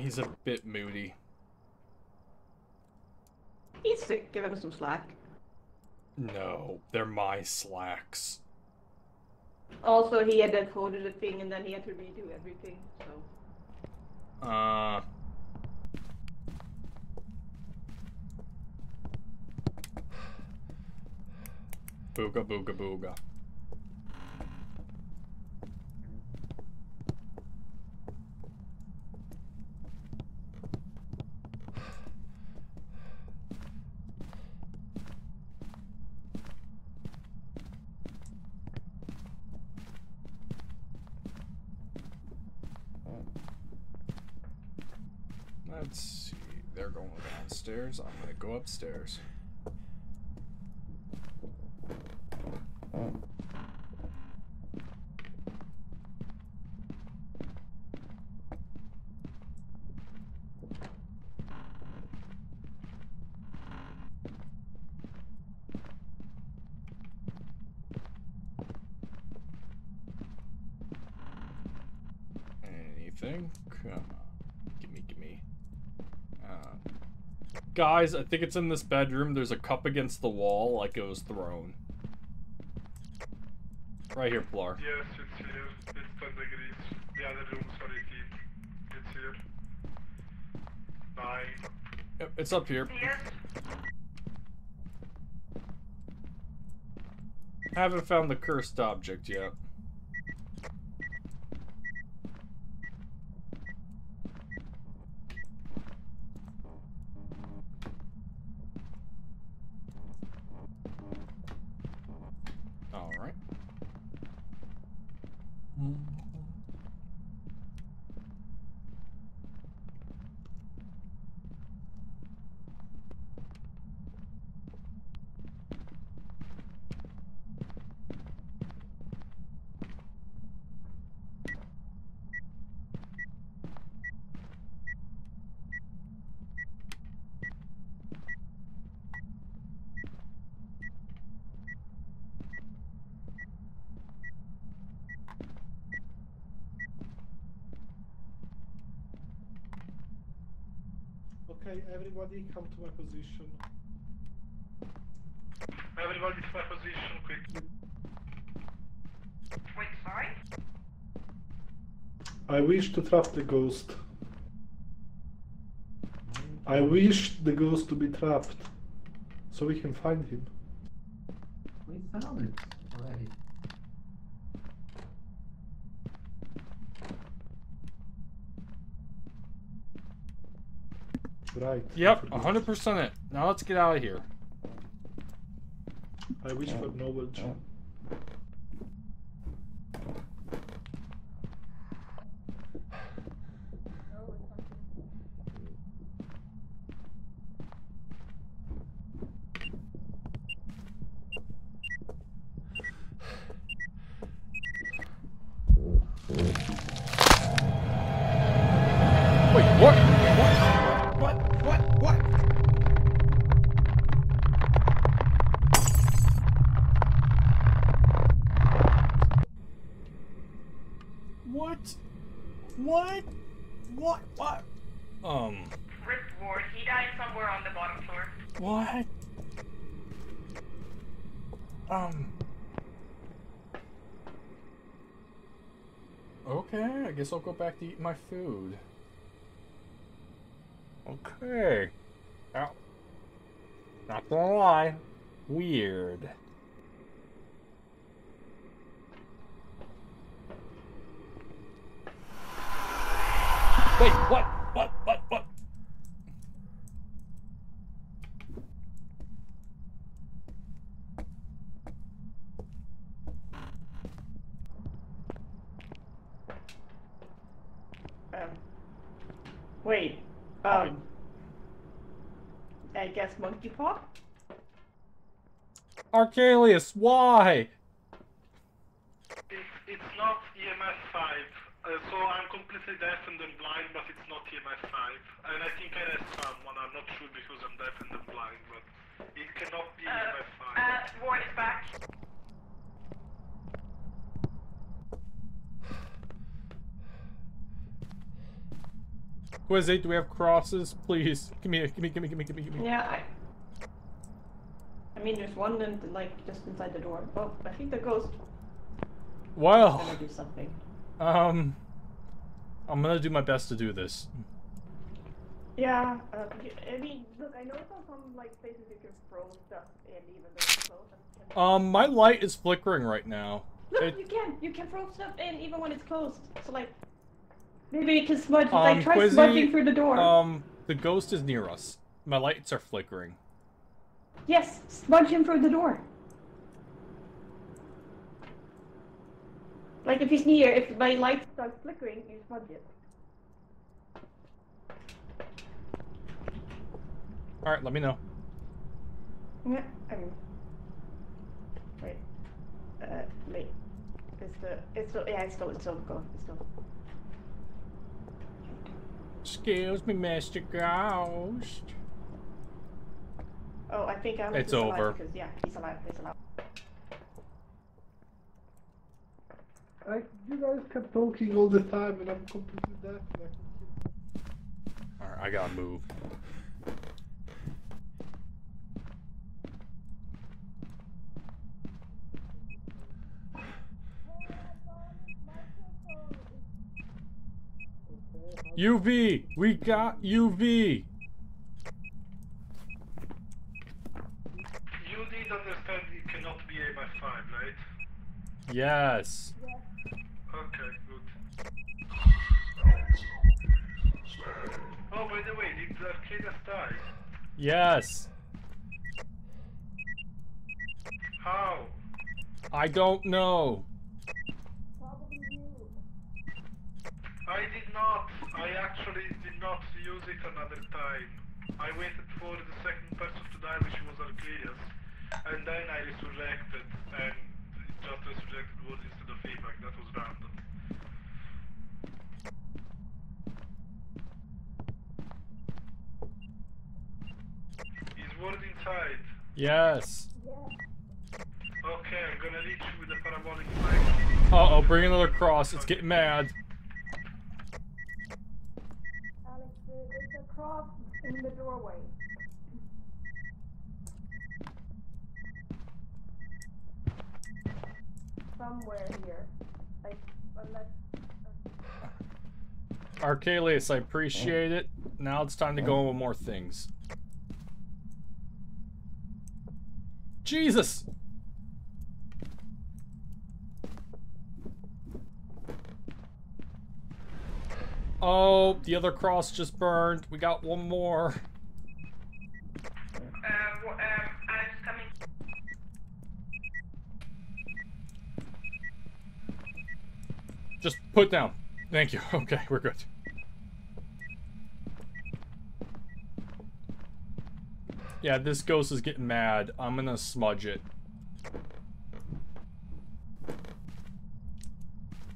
He's a bit moody. He's sick. Give him some slack. No, they're my slacks. Also, he had coded a thing and then he had to redo everything, so. Uh. Booga booga booga. Let's see. They're going downstairs. I'm gonna go upstairs. Anything? Come on. Gimme, gimme. Uh, guys, I think it's in this bedroom. There's a cup against the wall, like it was thrown. Right here, Plar. Yes, it's here. It's 10 degrees. The other room's already heat. It's here. Nine. Yep, it's up here. Yes. Haven't found the cursed object yet. All right. Okay, everybody come to my position. Everybody to my position, quick. Wait, sorry? I wish to trap the ghost. I wish the ghost to be trapped, so we can find him. We found it already. Right. Yep, 100% it. Now let's get out of here. I wish for knowledge. What? What? Um, Rip Ward. He died somewhere on the bottom floor. what? Um. Okay, I guess I'll go back to eat my food. Okay. Now, not gonna lie, weird. Wait, what? What? What? What? Um, wait. Um. I guess monkey paw. Arcalius, why? It's, it's not EMF 5. Uh, so I'm completely deaf and I'm blind, but it's not EMF 5. And I think I read someone, I'm not sure because I'm deaf and I'm blind, but it cannot be Uh, EMF 5. uh, Ward is back. Quizzy, do we have crosses? Please, give me, give me, give me, give me, give me, give me. Yeah, I. I mean, there's one in, like just inside the door. Oh, I think the ghost is Well, gonna do something. Um, I'm gonna do my best to do this. Yeah, uh, I mean, look, I know some some like places you can throw stuff in even though it's closed. Um, my light is flickering right now. Look, it- you can, you can throw stuff in even when it's closed. So like, maybe you can smudge. Um, like try Quizzy, smudging through the door. Um, the ghost is near us. My lights are flickering. yes, smudge him through the door. Like if he's near, if my light starts flickering, you smudge it. All right, let me know. Yeah, I mean, wait, uh, wait. It's the, it's still, yeah, it's still, it's still going, it's still. Excuse me, Mr. Ghost. Oh, I think I'm. It's alive over. Because yeah, he's alive. He's alive. I, you guys kept talking all the time and I'm completely deaf. and All right, I gotta move. UV, we got UV. You did understand it cannot be a by 5, right? Yes. Okay, good. Oh, by the way, did uh, Arcadius die? Yes. How? I don't know. Probably you. I did not. I actually did not use it another time. I waited for the second person to die, which was Arcadius. And then I resurrected, and it just resurrected Wood instead of feedback. That was random. Is Ward inside? Yes. Okay, I'm gonna reach with the parabolic mic. Uh oh, bring another cross. It's getting mad. Alex, there's a cross in the doorway. Somewhere here, like unless. Arcalius, I appreciate it. Now it's time to go on with more things. Jesus! Oh, the other cross just burned. We got one more. Uh, um. Just put down. Thank you. Okay, we're good. Yeah, this ghost is getting mad. I'm gonna smudge it.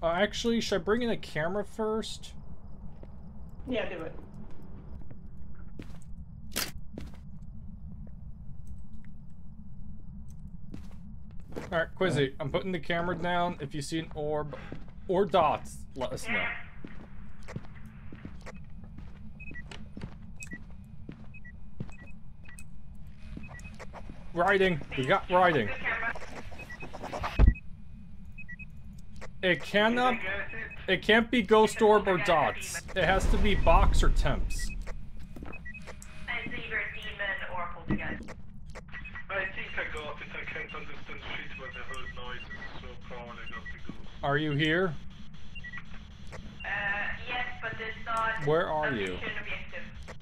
Uh, actually, should I bring in a camera first? Yeah, do it. Alright, Quizzy, I'm putting the camera down. If you see an orb or dots, let us know. Riding. We got riding. It cannot. It? It can't be ghost orb or dots. It has to be box or temps. And it's either a demon or a poltergeist. I think I got it. I can't understand shit when I heard noises, so probably got the ghost. Are you here? Uh, yes, but it's not. Where are you? objective.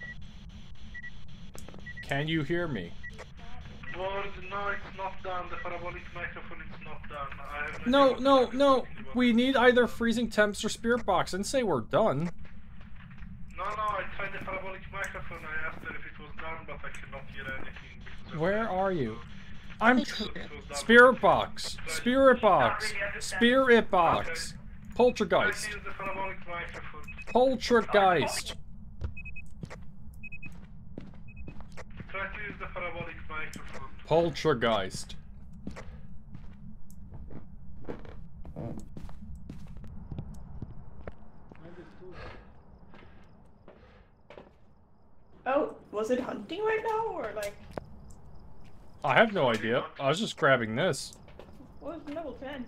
Can you hear me? Word, no, it's not done. The parabolic microphone is not done. I have No, idea no, no. you're talking about. We need either freezing temps or spirit box and say we're done. No, no, I tried the parabolic microphone. I asked her if it was done, but I cannot hear anything. Where are you? I'm tr- spirit box, spirit box, spirit box, poltergeist, to use the parabolic microphone. poltergeist. Try to use the parabolic microphone. Poltergeist. Oh, was it hunting right now, or like? I have no idea. I was just grabbing this. What was level 10?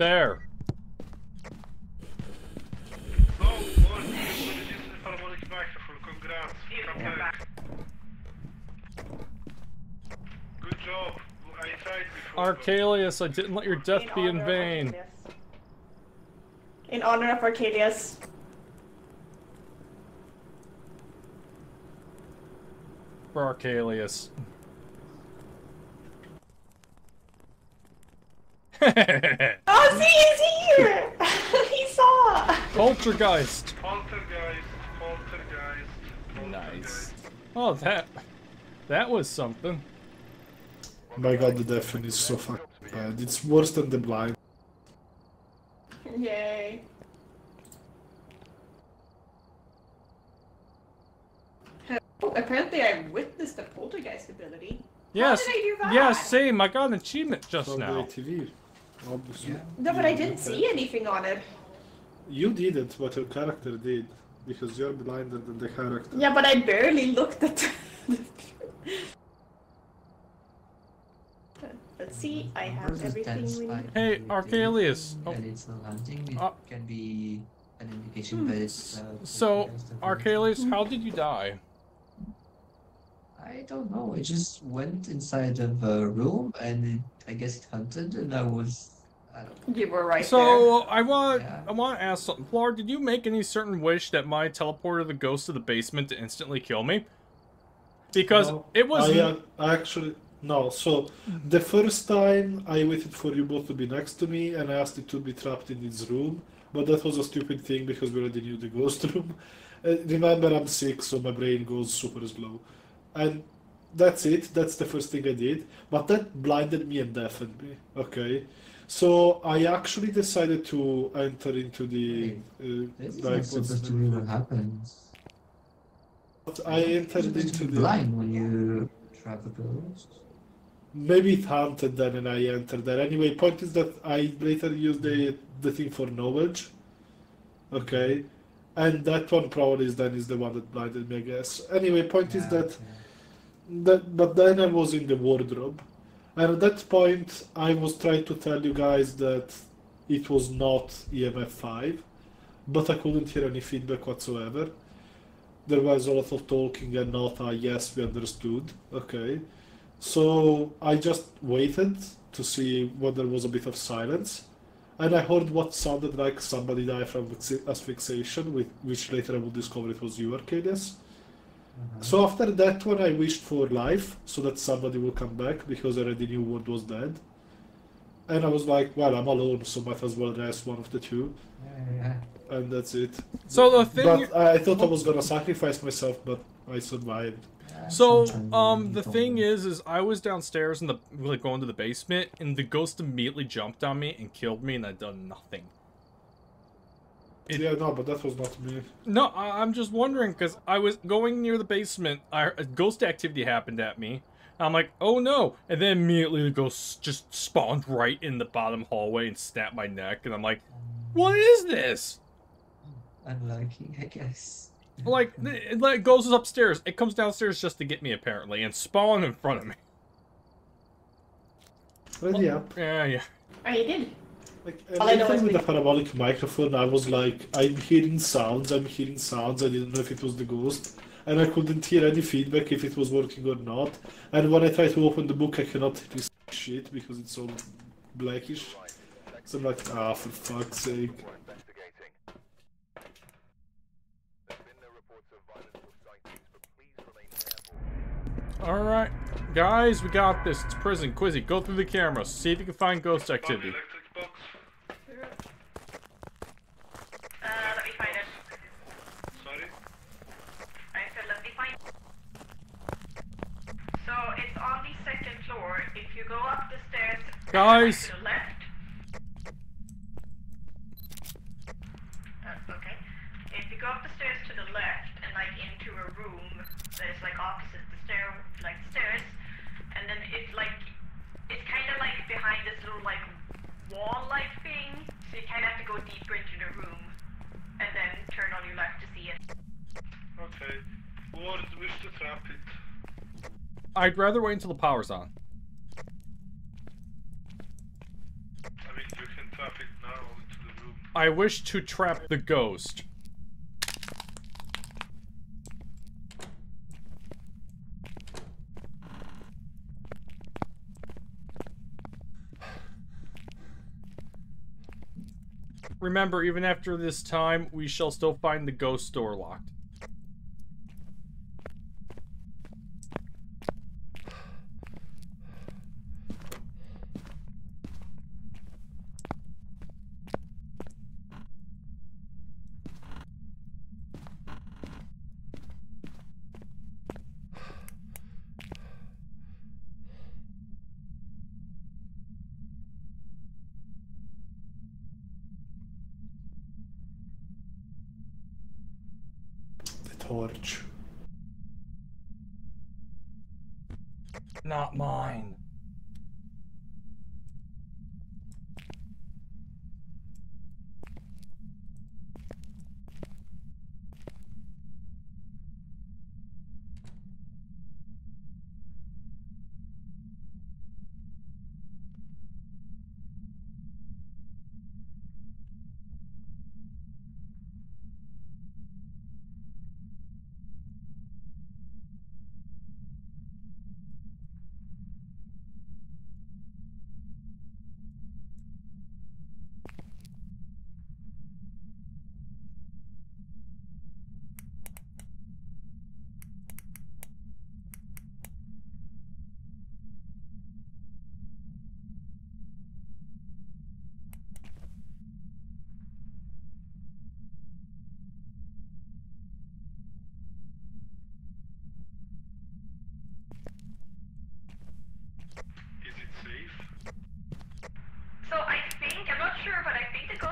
Back. Good job. I tried before. but- Arcalius, I didn't let your death be in vain. In honor of Arcadius. For Arcalius. Oh, see, he's here! he saw! Poltergeist. Poltergeist, poltergeist, poltergeist. Nice. Oh, that that was something. My god, the deafening is so fucking bad. It's worse than the blind. Yay. Oh, apparently I witnessed the poltergeist ability. Yes. did I do that? Yes, same. I got an achievement just From the now. ATV. Obviously. Yeah. No, but I didn't see anything on it. You didn't, but your character did. Because you're blinder than the character. Yeah, but I barely looked at the... Let's see, I have everything we need. Hey, with Arcalius. Oh. It's not hunting. It Uh, can be an indication that it's. Uh, So, poltergeist Arcalius, how did you die? I don't know. I just went inside of a room and it, I guess it hunted, and I was. I don't know. You were right there. So I want Yeah. I want to ask something. Flar, did you make any certain wish that my teleported the ghost to the basement to instantly kill me? Because No, it was I, uh, I actually no. So the first time I waited for you both to be next to me, and I asked it to be trapped in its room, but that was a stupid thing because we already knew the ghost room. Uh, remember, I'm sick, so my brain goes super slow, and that's it. That's the first thing I did. But that blinded me and deafened me. Okay. So I actually decided to enter into the uh, This is like not supposed to be what happens. But I entered into the blind when you ghost. Maybe it hunted then and I entered there. Anyway, point is that I later used the the thing for knowledge. Okay. And that one probably is then is the one that blinded me, I guess. Anyway, point is that yeah. that but then I was in the wardrobe. And at that point I was trying to tell you guys that it was not EMF five, but I couldn't hear any feedback whatsoever. There was a lot of talking and not a yes we understood. Okay. So I just waited to see when there was a bit of silence, and I heard what sounded like somebody died from asphyxiation, with, which later I would discover it was you, Arcadius. Uh-huh. So after that one, I wished for life, so that somebody will come back, because I already knew Ward was dead. And I was like, well, I'm alone, so might as well rest one of the two, Yeah, yeah. and that's it. so the thing. But I, I thought I was gonna sacrifice myself, but I survived. Yeah, So, um, the thing is, is I was downstairs in the like going to the basement, and the ghost immediately jumped on me and killed me, and I done nothing. It- yeah, no, but that was not me. No, I, I'm just wondering because I was going near the basement. I, a ghost activity happened at me. I'm like, oh no! And then immediately the ghost just spawned right in the bottom hallway and snapped my neck, and I'm like, what is this? Unlucky, I guess. Like, it, it goes upstairs. It comes downstairs just to get me apparently, and spawn in front of me. But yeah. Yeah, yeah. Oh, you did. Like, All I know even is with the parabolic microphone, I was like, I'm hearing sounds, I'm hearing sounds, I didn't know if it was the ghost, and I couldn't hear any feedback if it was working or not. And when I try to open the book, I cannot see shit because it's all blackish. So I'm like, ah, for fuck's sake. Alright. Guys, we got this. It's prison. Quizzy, go through the camera. See if you can find ghost activity. Uh, guys. Uh, okay. If you go up the stairs to the left and like into a room that is like opposite stair like stairs, and then it like it's kind of like behind this little like wall-like thing, so you kind of have to go deeper into the room and then turn on your light to see it. Okay, Ward, wish to trap it. I'd rather wait until the power's on. I mean, you can trap it now into the room. I wish to trap the ghost. Remember, even after this time, we shall still find the ghost door locked. torch. Not mine.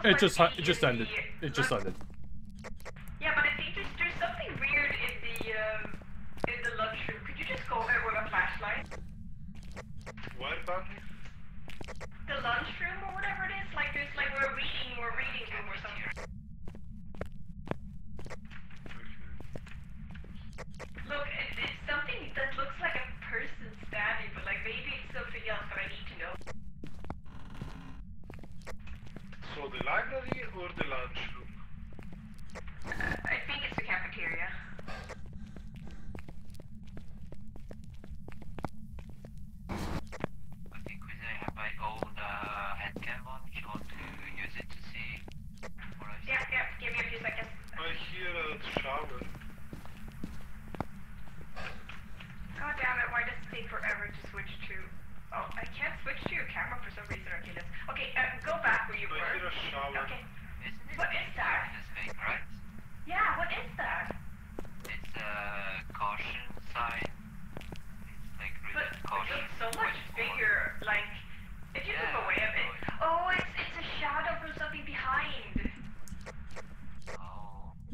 It just it just ended. It just ended.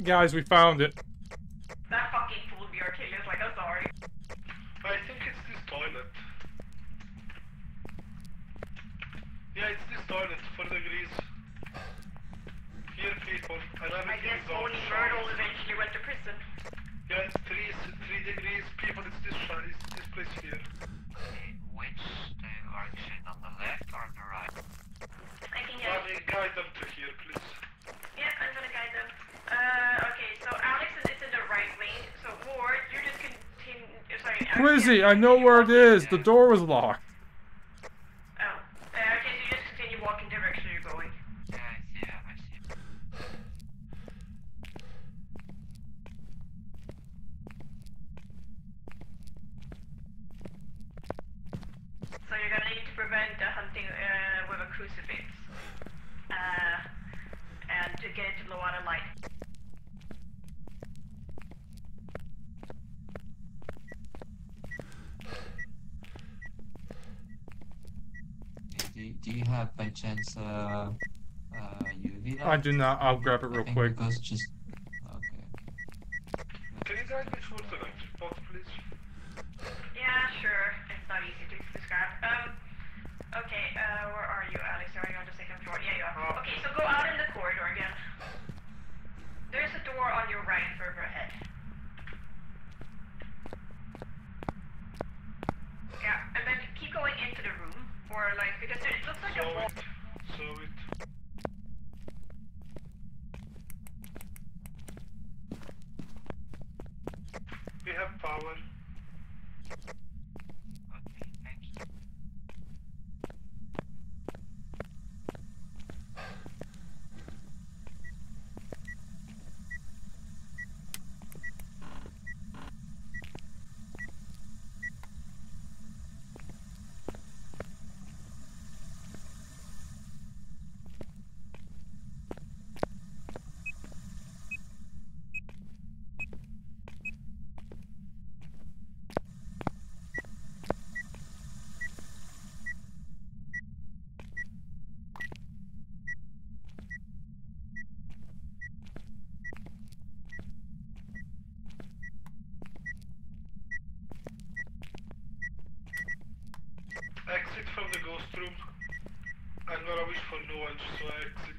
Guys, we found it. I know where it is. The door was locked. Oh. Uh, just continue walking direction you're going. So you're gonna need to prevent the hunting uh, with a crucifix. Uh, and to get the water light. chance uh, uh, UV light? I do not. I'll grab it I real quick. Because just for knowledge, so I exit.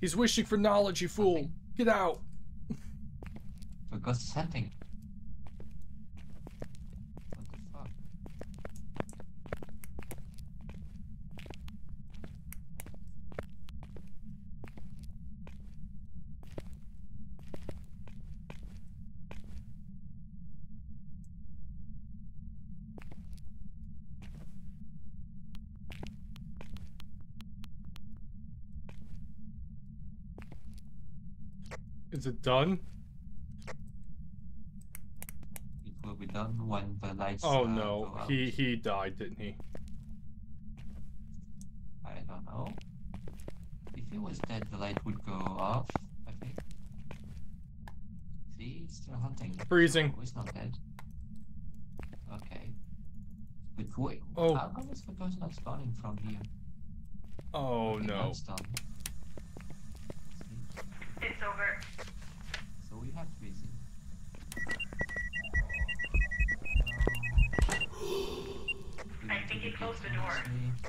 He's wishing for knowledge, you fool. Get out. The ghost Is it done? It will be done when the lights. Oh uh, no, he he died, didn't he? I don't know. If he was dead, the light would go off. I think. See, he's still hunting. Freezing. Oh, he's not dead. Okay. But wait, Oh. how come is the ghost not spawning from here? Oh Okay, no. that's done. See? It's over. So we have freezing. I think he closed the door.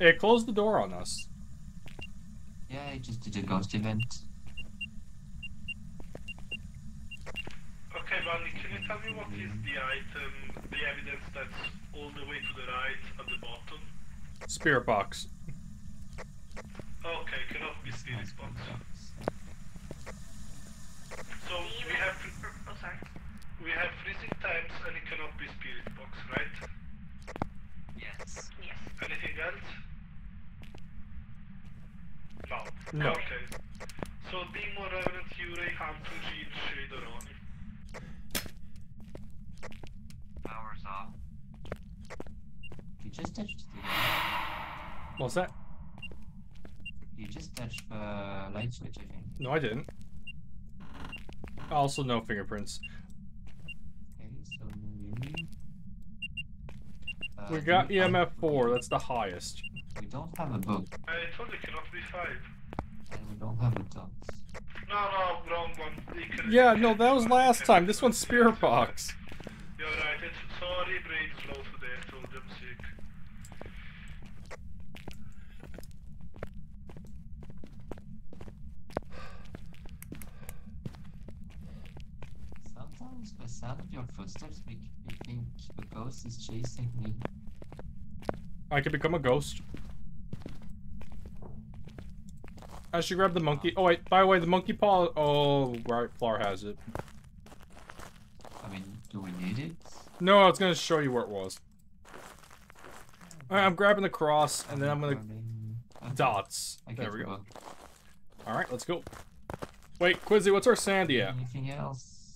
It closed the door on us. Yeah, it just did a ghost event. Okay, Bunny, can you tell me what is the item, the evidence that's all the way to the right at the bottom? Spirit box. Okay, cannot be spirit box. So we Even have oh sorry. we have freezing times and it cannot be spirit box, right? Yes. Yes. Anything else? No. No. Okay. So Demon Revenant Yurei Hunter Jean Shader on Power's off. You just touched the What's that? you just touched the light switch, I think. No, I didn't. Also, no fingerprints. Okay, so you uh, We got you- I- EMF 4, that's the highest. We don't have a book, I told you it cannot be five. and we don't have a dogs. No, no, wrong one. Yeah, no, that was last time. This one's Spirit Box. You're right. It's sorry, brain slow today. I told them sick. Sometimes the sound of your footsteps make me think the ghost is chasing me. I could become a ghost. I should grab the monkey. Oh wait, by the way, the monkey paw. Oh, right, Flower has it. I mean, do we need it? No, I was gonna show you where it was. Alright, I'm grabbing the cross, and then I'm gonna Okay, dots. I There we go. All right, let's go. Wait, Quizzy, what's our sanity at? Anything else?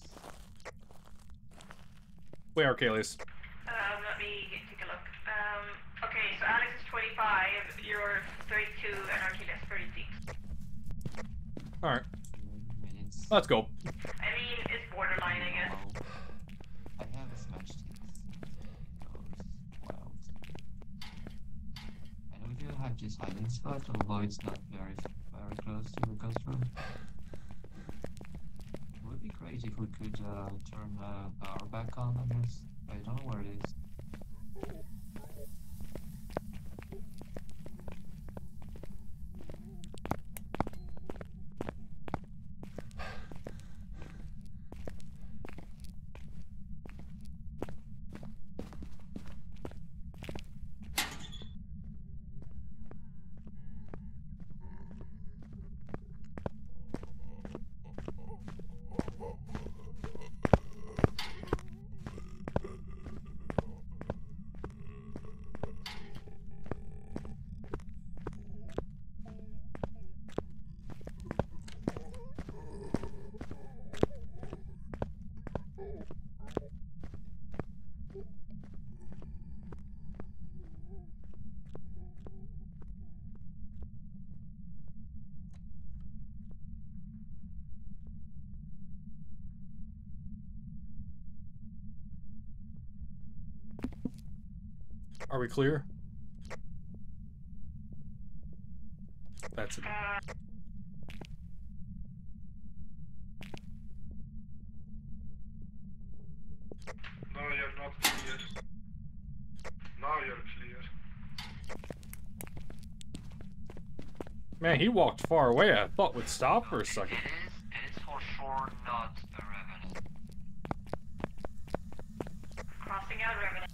Wait, Arcalius. Um, let me take a look. Um, okay, so Alex is 25, you're 32, and Arcalius 36. All right, Two minutes. let's go. I mean, it's borderline, I guess. I have a smudge stick. It goes wild. And we do have empty hiding spot, although it's not very very close to the ghost room. It would be great if we could uh, turn the power back on, I guess. I don't know where it is. Are we clear? That's it. Uh, No, you're not clear. Now you're clear. Man, he walked far away. I thought would stop for a second. It is, it is for sure not a revenant. crossing out Revenant.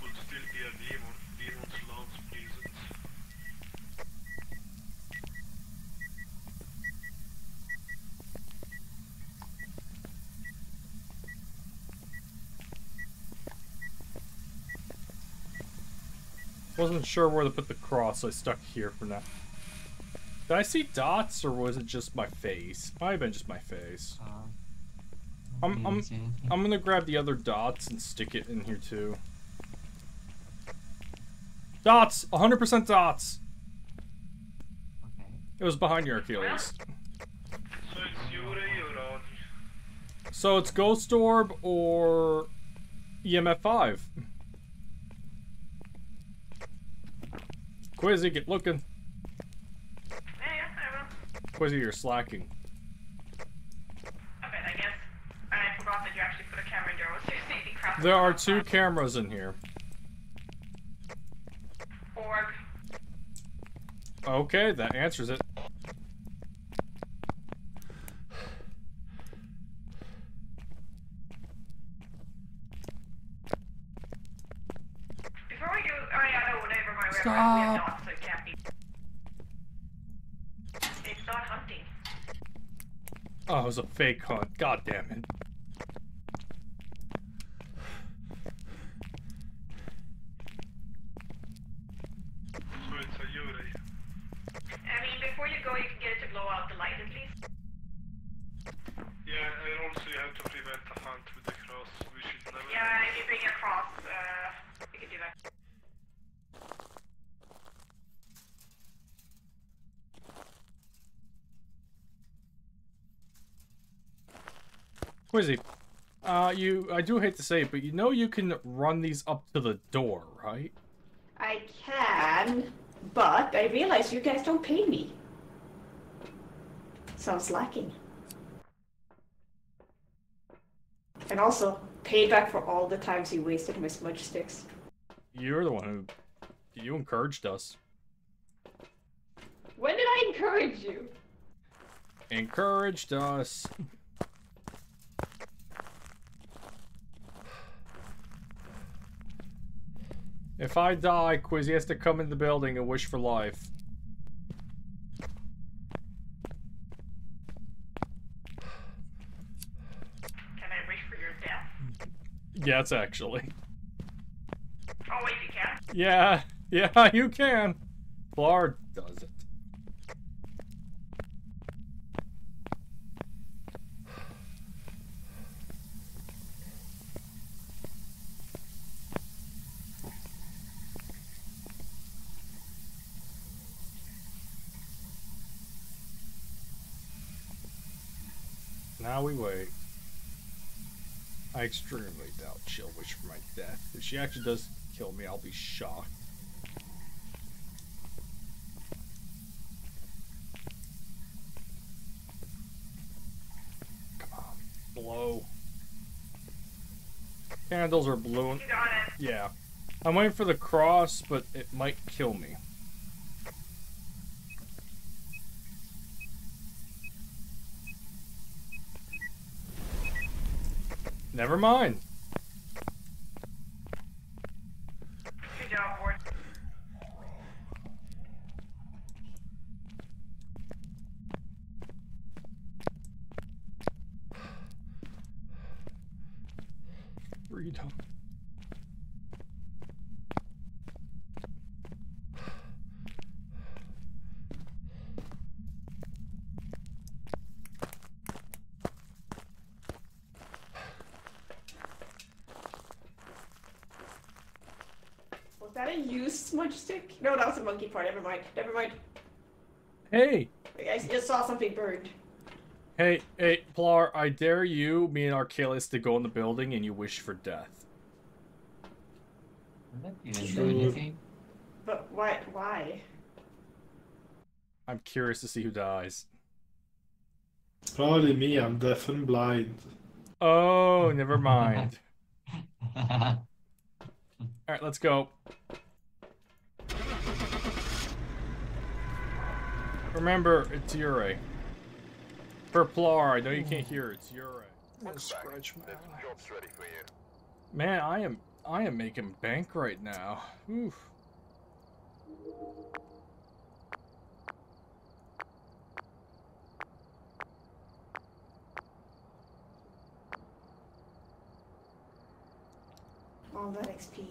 Could still be a demon. Demons love prisons. Wasn't sure where to put the cross, so I stuck here for now. Did I see dots, or was it just my face? Might have been just my face. Uh, I'm- I'm- I'm gonna grab the other dots and stick it in here too. Dots! 100% dots! Okay. It was behind your Achilles. So it's Yurei or So it's Ghost Orb or EMF 5. Quizzy, get looking. Yeah, will. Quizzy, you're slacking. Okay, I guess I forgot that you actually put a camera in there. I was just thinking crap. There are two cameras in here. Orb. Okay, that answers it. Before we go, oh yeah, no, never mind. We have- We Stop. have dots, so it can't be. It's not hunting. Oh, it was a fake hunt. God damn it. So it's a Yurei. I mean, before you go, you can get it to blow out the light at least. Yeah, and also you have to prevent a hunt with the cross. We should never. Yeah, if you bring it across, uh, you can do that. Quizzy, uh, you, I do hate to say it, but you know you can run these up to the door, right? I can, but I realize you guys don't pay me. Sounds lacking. And also, payback for all the times you wasted my smudge sticks. You're the one who, you encouraged us. When did I encourage you? Encouraged us. If I die, Quizzy has to come in the building and wish for life. Can I wish for your death? Yes, actually. Oh wait, you can. Yeah, yeah, you can. Blar does it. Now we wait. I extremely doubt she'll wish for my death. If she actually does kill me, I'll be shocked. Come on, blow. Candles are blue. You got it. Yeah. I'm waiting for the cross, but it might kill me. Never mind. Good job, Ward. Freedom. Was that a used smudge stick? No, that was a monkey paw. Never mind. Never mind. Hey, I just saw something burned. hey, hey, Plar, I dare you, me and Arcalius, to go in the building and you wish for death. You didn't do anything? But why? Why? I'm curious to see who dies. Probably me, I'm deaf and blind. Oh, never mind. Alright, let's go. Remember, it's Yurei. For Plar, I know you can't hear, it's Yurei. I'm scratch my Job's ready for you. Man, I am I am making bank right now. Oof. All that XP.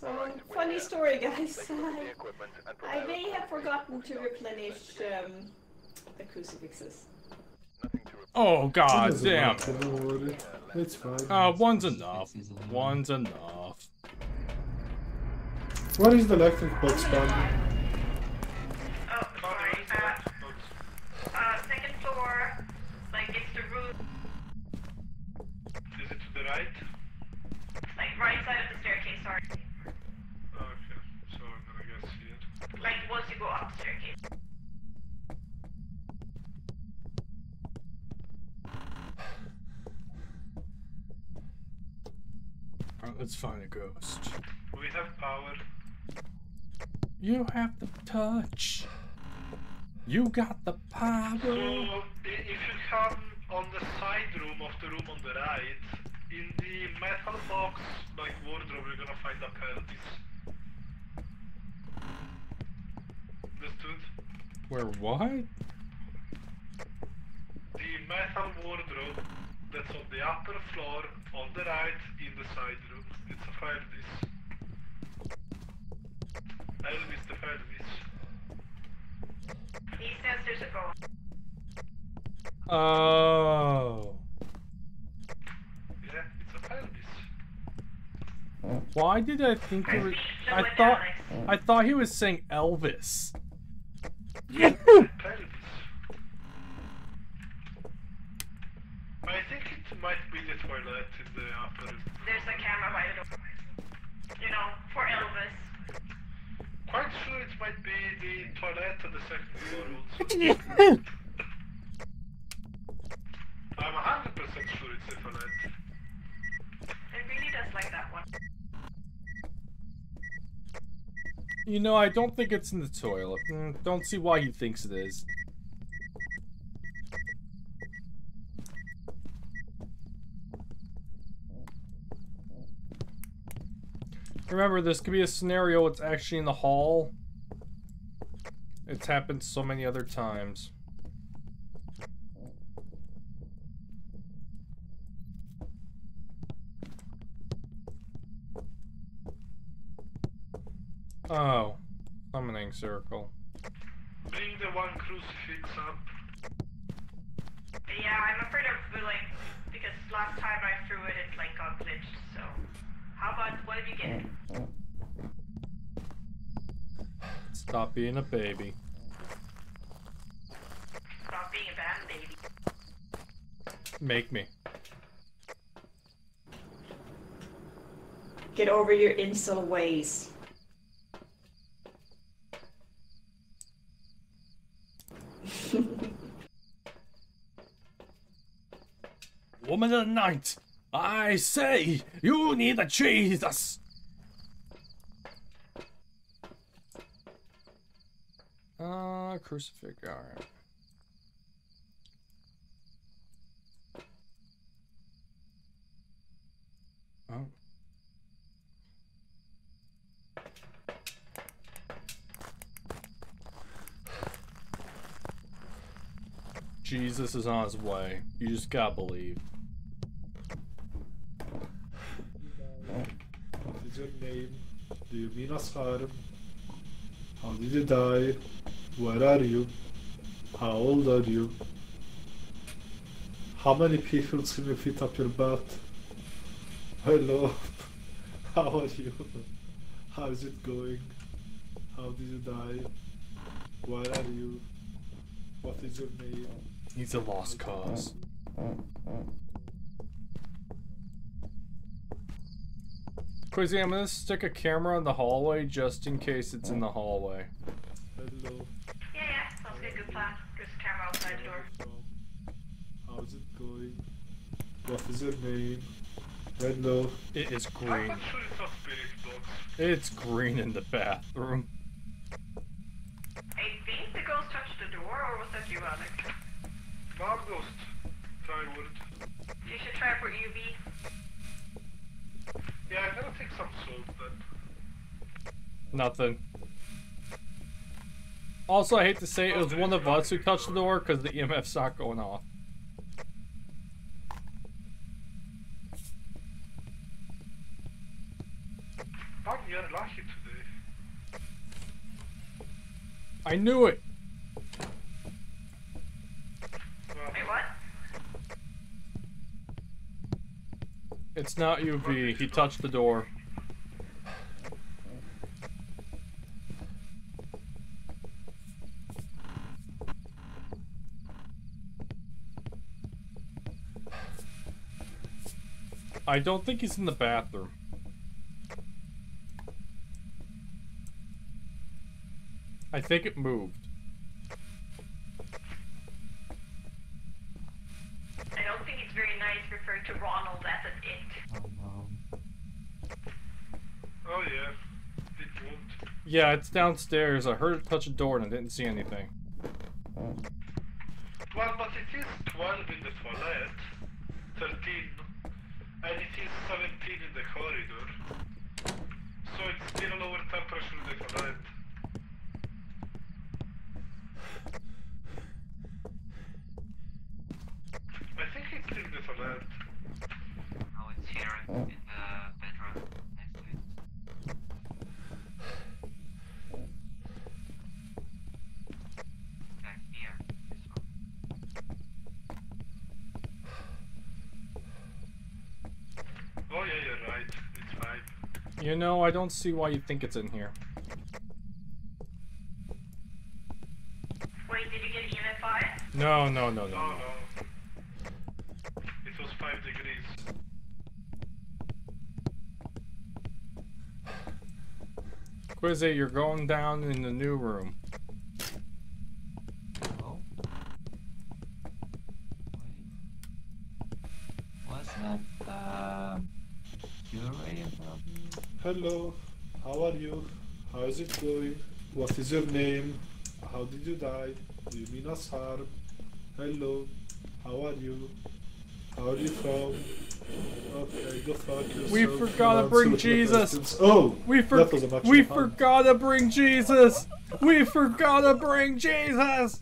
So, funny guys. Take a look at the I, I may have forgotten to replenish um, the crucifixes. Nothing to report. Oh god doesn't damn. matter. It's fine. Uh one's enough. Six is a- One's enough. What is the electric box button? Oh, sorry. Uh, uh, second floor. Like, it's the roof, Is it to the right? like, right side of the staircase, sorry. Okay, so I'm gonna guess here. Like, once you go up the staircase. Alright, let's find a ghost. We have power. You have the touch. You got the So, power. i- if you come on the side room of the room on the right, in the metal box, like wardrobe, you're gonna find a pelvis. Understood? Where what? The metal wardrobe that's on the upper floor, on the right, in the side room. It's a. Elvis the pelvis. He says there's a ghost. Oh. Yeah, it's a pelvis. Why did I think he was I thought I thought he was saying Elvis. pelvis. I think it might be the toilet in the upper. There's a camera by the door. You know, for Elvis. Quite sure it might be the toilet on the second floor also. I'm 100% sure it's the toilet. It really does like that one. You know, I don't think it's in the toilet. Mm, Don't see why he thinks it is. Remember, this could be a scenario it's actually in the hall. It's happened so many other times. Oh. Summoning circle. Bring the one crucifix up. Yeah, I'm afraid of like because last time I threw it, it like got glitched. So, how about what did you get? Stop being a baby. Stop being a bad baby. Make me. Get over your incel ways. Woman of the night, I say you need a Jesus. Uh, crucifix. All right. Oh. Jesus is on his way. You just gotta believe. What is your name? Us harm? How did you die? Where are you? How old are you? How many people can you fit up your butt? Hello. How are you? How is it going? How did you die? Where are you? What is your name? He's a lost cause. Quizzy, I'm gonna stick a camera in the hallway just in case it's in the hallway. Hello. Yeah, yeah, sounds like a good plan. There's a camera outside the door. How is it going? What is your name? Hello. It is green. it's a spirit box. It's green in the bathroom. I think the ghost touched the door, or was that you, Alex? Now ghost. Try word. You should try for UV. Yeah, I'm gonna take some soap then. Nothing. Also, I hate to say it was one of us who touched the door because the EMF's not going off. I knew it! Wait, what? It's not UV. He touched the door. I don't think he's in the bathroom. I think it moved. I don't think it's very nice referring to Ronald as an it. Oh no. oh yeah. It moved. Yeah, it's downstairs. I heard it touch a door and I didn't see anything. Well, but it is 12 in the toilet, 13, and it is 17 in the corridor. So it's still a lower temperature in the toilet. I think it's in the toilet. No, it's here in the bedroom next to it. Okay, here. This one. Oh yeah, you're right. It's fine. You know, I don't see why you think it's in here. Wait, did you get EMF 5? No, no, no, no, No, no. no. It was 5 degrees. Quizzy, you're going down in the new room. Oh. Wait. Was that uh Fury from Hello. How are you? How is it going? What is your name? How did you die? Do you mean us harm? Hello. How are you? How are you from? Okay, go fuck yourself. We forgot to bring Jesus. Oh, We, for- that was an we forgot to bring Jesus! We forgot to bring Jesus!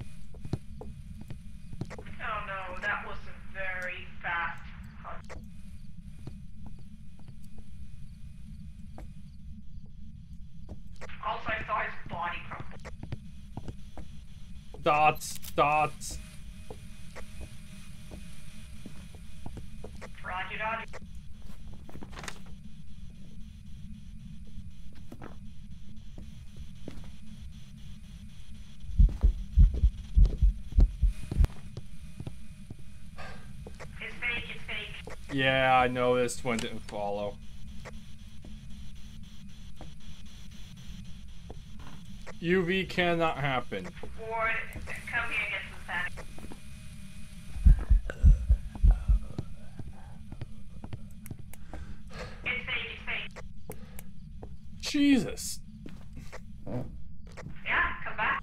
Oh no, that was a very fast hunt. Also, I saw his body Dots. Roger, Roger. It's fake, it's fake. Yeah, I know this one didn't follow. UV cannot happen. Ward, come here and get some sand. It's fake, it's fake. Jesus. Yeah, come back.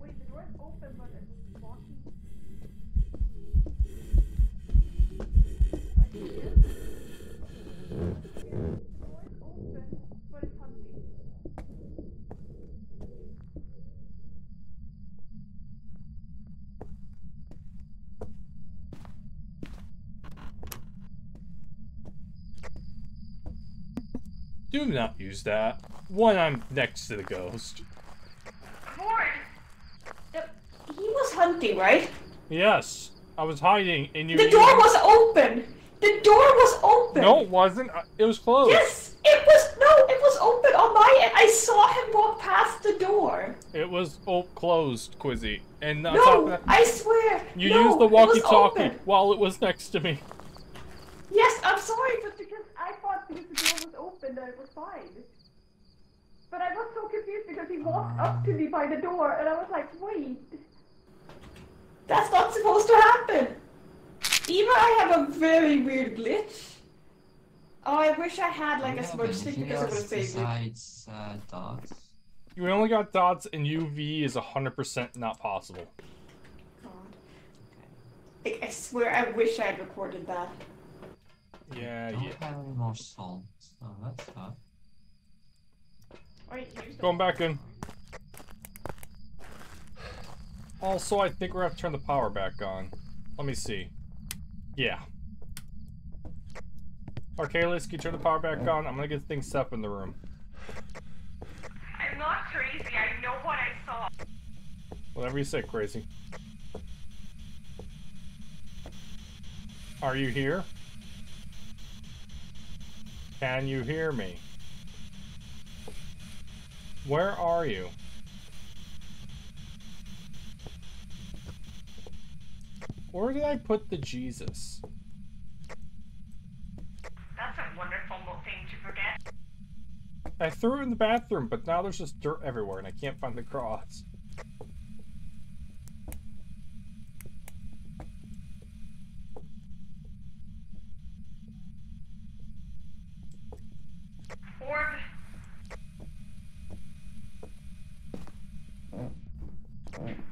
Wait, the door's open, but it was walking. Are you here? The door is open, but it's hunting. Do not use that. One, I'm next to the ghost. Ward! Yep. He was hunting, right? Yes, I was hiding and you. The door was open! The door was open! No, it wasn't. Uh, It was closed. Yes! It was, no, it was open on my end. I saw him walk past the door. It was oh, closed, Quizzy. And on top of No, that, I swear. you no, used the it was walkie-talkie open. while it was next to me. Yes, I'm sorry, but because I thought because the was open that it was fine. But I was so confused because he walked up to me by the door and I was like, wait. That's not supposed to happen. Either I have a very weird glitch. Oh, I wish I had like Do a you smudge stick because it would else have saved me. besides uh, dots? You only got dots and UV is 100% not possible. God. Like, I swear I wish I had recorded that. Yeah, I don't yeah. have any more salt. Oh, that's not. Wait, here's Going back in. Also, I think we're gonna have to turn the power back on. Let me see. Yeah. Okay, Arcalius, can you turn the power back on? I'm gonna get things set up in the room. I'm not crazy, I know what I saw. Whatever you say, crazy. Are you here? Can you hear me? Where are you? Where did I put the Jesus? That's a wonderful thing to forget. I threw it in the bathroom, but now there's just dirt everywhere and I can't find the cross. Orb.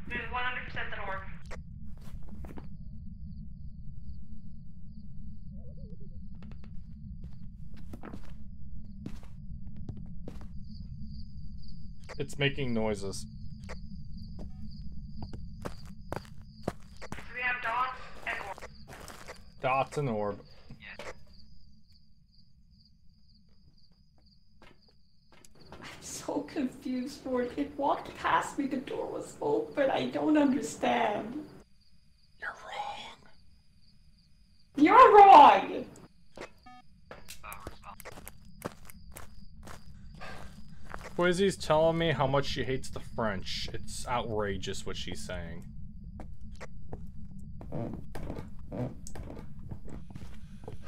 There's 100% an orb. It's making noises. We have dots and orb. Dots and orb. I'm so confused for it. It walked past me, the door was open. I don't understand. You're wrong. You're wrong! Power's on. Quizzy's telling me how much she hates the French. It's outrageous what she's saying.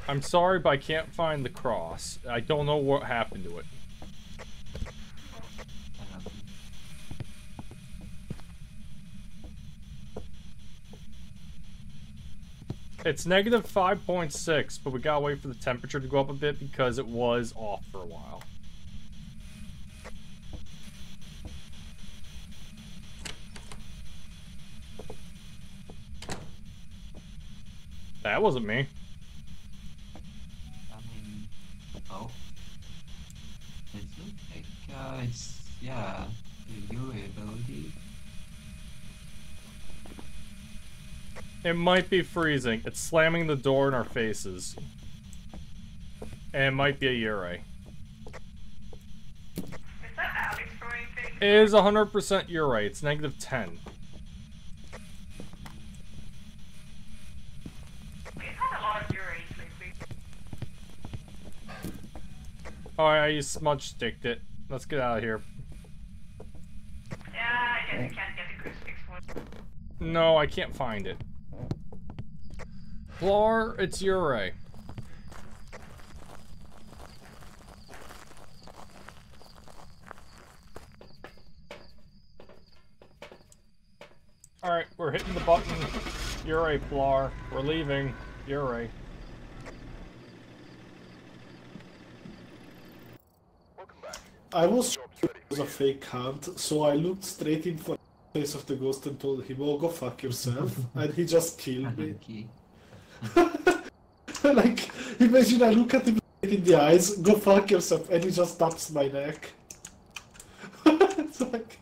I'm sorry, but I can't find the cross. I don't know what happened to it. It's negative 5.6, but we gotta wait for the temperature to go up a bit because it was off for a while. That wasn't me. I mean, oh. Is it? uh, it's yeah, the Yurei ability. It might be freezing. It's slamming the door in our faces. And it might be a Yurei. Is that Alex throwing things? It is 100% Yurei. It's negative 10. We've had a lot of Yureis lately. Alright, I smudge sticked it. Let's get out of here. Yeah, I guess you can't get the crucifix one. No, I can't find it. Plar, it's Yurei. Alright, we're hitting the button. Yurei, Plar. We're leaving. Welcome I was sure it was a fake hunt, so I looked straight into the face of the ghost and told him, "Oh, go fuck yourself," and he just killed me. Like, imagine I look at him straight in the eyes, "Go fuck yourself," and he just taps my neck. it's like,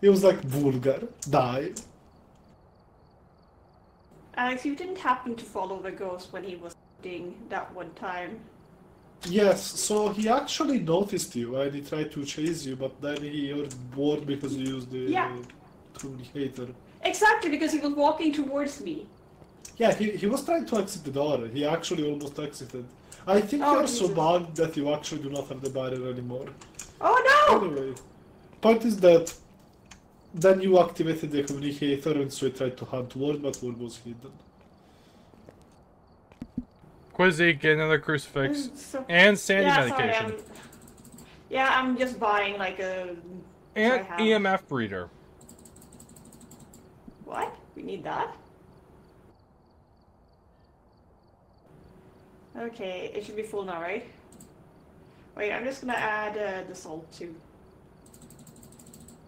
he was like, "Vulgar, die." Alex, you didn't happen to follow the ghost when he was eating that one time. Yes, so he actually noticed you and he tried to chase you, but then he was bored because you used the Yeah. communicator. Exactly, because he was walking towards me. Yeah, he, he was trying to exit the door. He actually almost exited. I think Oh, you're so bugged that you actually do not have the barrier anymore. Oh no! Anyway, point is that then you activated the communicator and so he tried to hunt Ward, but Ward was hidden. Quizzy, get another crucifix. So- And sanity yeah, sorry, medication. I'm, yeah, I'm just buying like a. And EMF reader. What? We need that? Okay, it should be full now, right? Wait, I'm just gonna add uh, the salt too.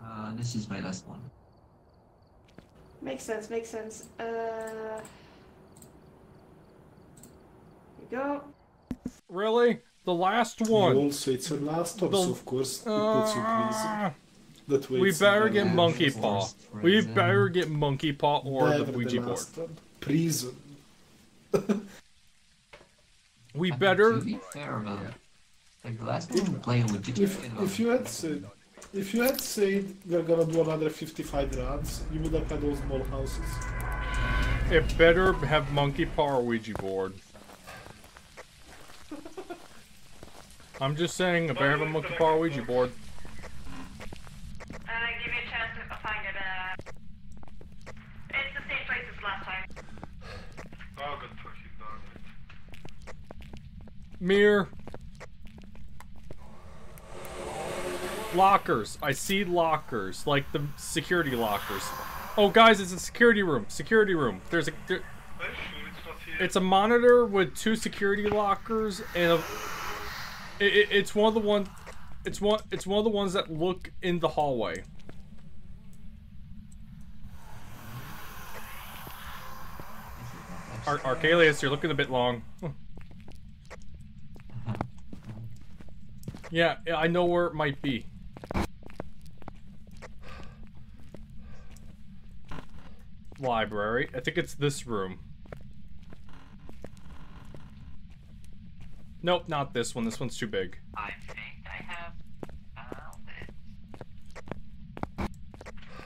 Uh, this is my last one. Makes sense, makes sense. Uh. Here you go. Really? The last You one. also, it's your last one, The- so of course it puts you Ah, please. That we better get monkey paw. We better get monkey paw or the Never Ouija board. last one. Prison. We I mean, better. To be fair, though, like the last time we played with Digital If, if you had said if you had said we're gonna do another 55 runs, you would have had those small houses. It better have monkey paw or Ouija board. I'm just saying, it better have a monkey paw or Ouija board. Uh, give me a chance to find it. Uh... It's the same place as last time. Oh, god fucking damn it. Mirror. Lockers. I see lockers, like the security lockers. Oh, guys, it's a security room. Security room. There's a. There, Are you sure it's a monitor with two security lockers and a. It, it, it's one of the one. It's one. It's one of the ones that look in the hallway. Ar- Arcalius, you're looking a bit long. yeah, I know where it might be. Library. I think it's this room. Nope, not this one. This one's too big. I think I have found it.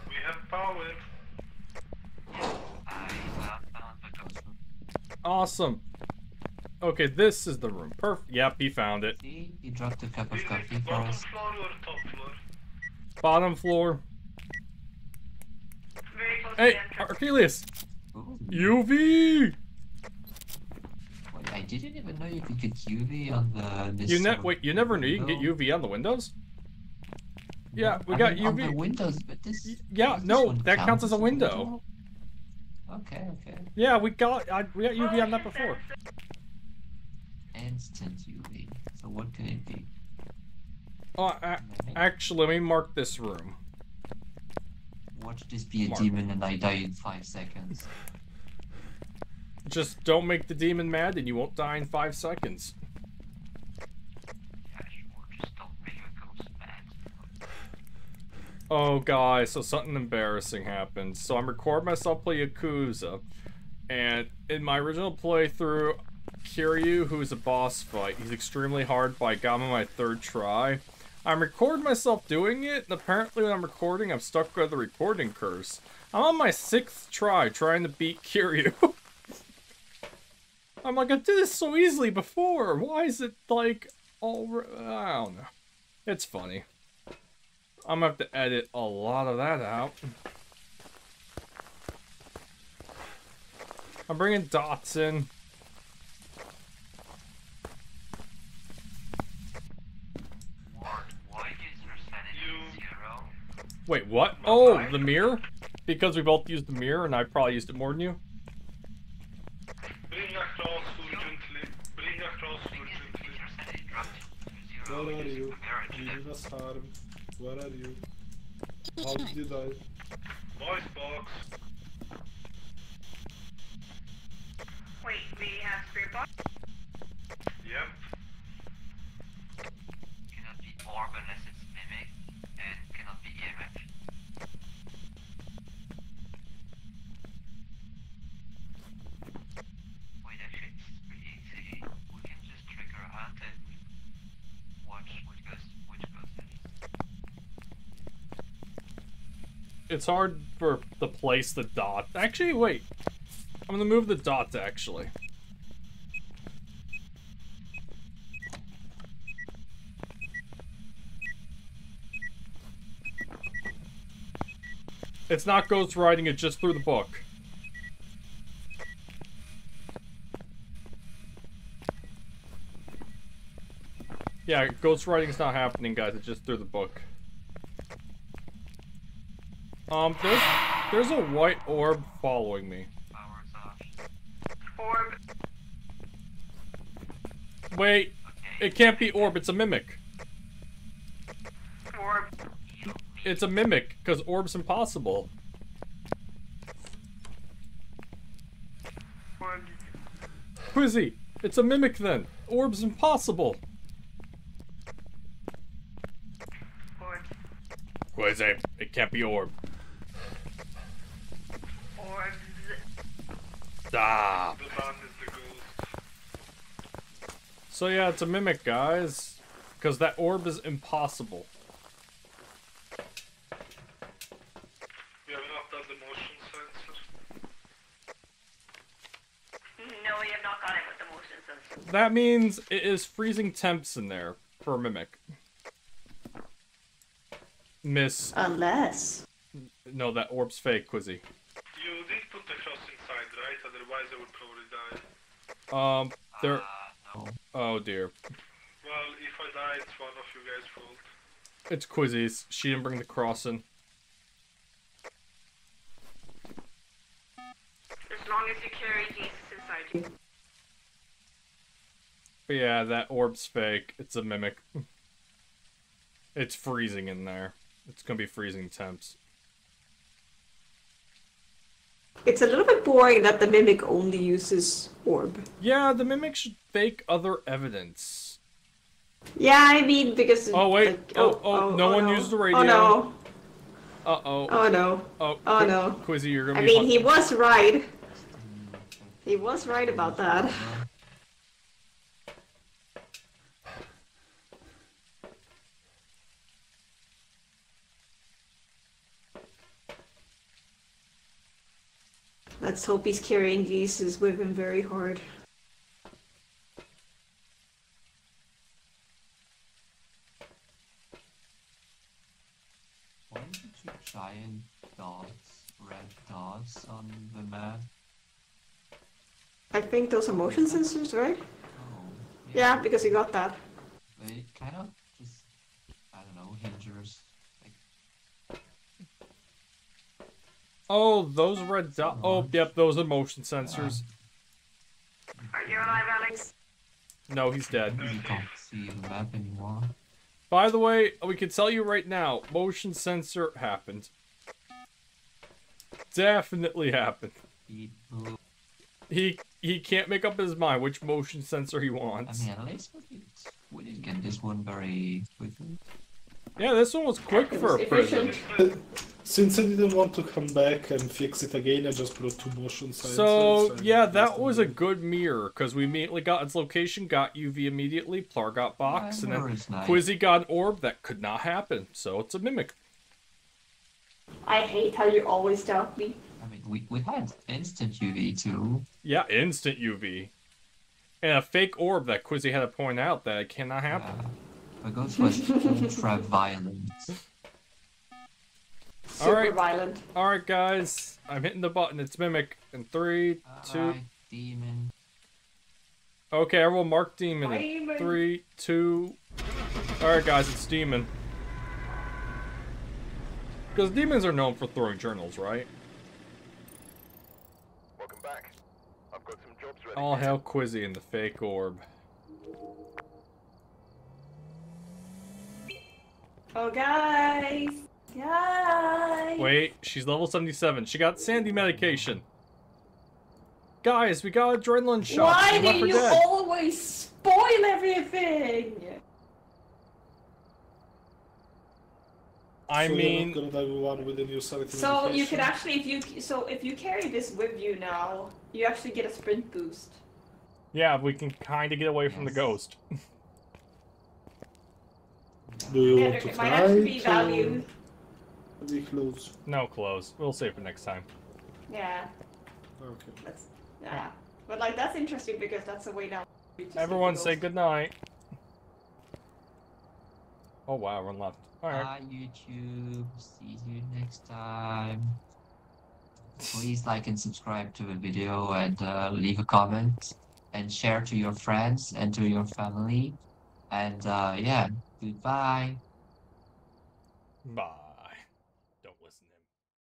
We have power. I have found the ghost. Awesome. Okay, this is the room. Perfect. Yep, he found it. See, he dropped a cup of coffee for bottom us. floor or top floor? Bottom floor. Very close Hey, to. Arcalius! Ooh. UV! I didn't even know you could get UV on the. This You ne- wait, you never knew you can get. UV on the windows? Yeah, we I got mean, On the UV. windows, but this. Yeah, this no, that count counts as a window. Okay, okay. Yeah, we got I, we got UV on that before. Instant UV. So what can it be? Oh, actually, let me mark this room. Watch this be a Mark. demon and I die in five seconds. Just don't make the demon mad, and you won't die in five seconds. Oh, guys, so something embarrassing happened. So I'm recording myself play Yakuza, and in my original playthrough, Kiryu, who's a boss fight, he's extremely hard, but I got him on my third try. I'm recording myself doing it, and apparently when I'm recording, I'm stuck with the recording curse. I'm on my sixth try trying to beat Kiryu. I'm like, I did this so easily before. Why is it like all? I don't know. It's funny. I'm gonna have to edit a lot of that out. I'm bringing dots in. Wait, what? Oh, the mirror? Because we both used the mirror, and I probably used it more than you. Bring across urgently. Bring across Is urgently. your sanity dropped to zero? Where are Use you? Mirror to Leaving harm. Where are you? How did you die? Voice box. Wait, we have spirit box? Yep. cannot be orb unless it's mimic, and cannot be E EMF. Wait, actually, it's pretty easy. We can just trigger a hunt and watch which goes which goes in. It's hard for to place the dot. Actually, wait. I'm gonna move the dots, actually. It's not ghost writing, it's just through the book. Yeah, ghost writing's not happening, guys. It's just through the book. Um, there's there's a white orb following me. Orb. Wait, it can't be orb. It's a mimic. Orb. It's a mimic because orb's impossible. Orb. Quizzy, it's a mimic then. Orb's impossible. Quizzy, it can't be orb. Stop. The man is the ghost. So yeah, it's a mimic, guys. Because that orb is impossible. We have not done the motion sensor. No, we have not got it with the motion sensor. That means it is freezing temps in there for a mimic. Miss, Unless. no, that orb's fake, Quizzy. You did put the cross inside, right? Otherwise I would probably die. Um, there. Uh, no. Oh dear. Well, if I die, it's one of you guys' fault. It's Quizzy's. She didn't bring the cross in. As long as you carry Jesus inside you. But yeah, that orb's fake. It's a mimic. It's freezing in there. It's gonna be freezing temps. It's a little bit boring that the mimic only uses orb. Yeah, the mimic should fake other evidence. Yeah, I mean because. Oh, wait. like- Oh, oh, no one no. used the radio. Oh no! Uh oh. Oh no! Oh, Oh, no. Quizzy, you're gonna I be. mean, he was right. He was right about that. Let's hope he's carrying Jesus with him very hard. Why you giant dots, red dots on the map? I think those are motion sensors, right? Oh, Yeah, because he got that. They kind of just, I don't know, hinders. Like, Oh, those red dot. Oh, yep, those are motion sensors. Are you alive, Alex? No, he's dead. you can't see the map anymore. By the way, we can tell you right now, motion sensor happened. Definitely happened. He he can't make up his mind which motion sensor he I wants. mean, at least we did, we did get this one very quickly. Yeah, this one was quick It for was a prison. Efficient. Since I didn't want to come back and fix it again, I just brought two motion sensors. So yeah, that was a good mirror because we immediately got its location, got UV immediately, Plar got box, and then is nice. Quizzy got an orb. That could not happen, so it's a mimic. I hate how you always doubt me. I mean, we, we had instant UV too. Yeah, instant UV, and a fake orb that Quizzy had to point out that it cannot happen. but Ghost was ultra violent. Super Alright. violent. All right, guys, I'm hitting the button. It's mimic in three, two. Alright, demon. Okay, everyone, mark demon Demon. three, two. All right, guys, it's demon. Because demons are known for throwing journals, right? Welcome back. I've got some jobs ready. All hell Quizzy and the fake orb. Oh, guys. Guys. Wait, she's level 77. She got sanity medication. Guys, we got adrenaline shots. Why do you Dead. always spoil everything? I So mean, you're not gonna die with one new So you medication? can actually, if you so if you carry this with you now, you actually get a sprint boost. yeah, we can kind of get away from the ghost. Do you Yeah, want it to might try actually be it, valued. or are we close? No, close. We'll save for next time. Yeah, Okay. that's yeah. But like that's interesting because that's a way down. Everyone say ghost. good night. Oh wow, everyone left. Alright. Bye, YouTube. See you next time. Please like and subscribe to the video and uh, leave a comment and share to your friends and to your family. And uh, yeah, goodbye. Bye.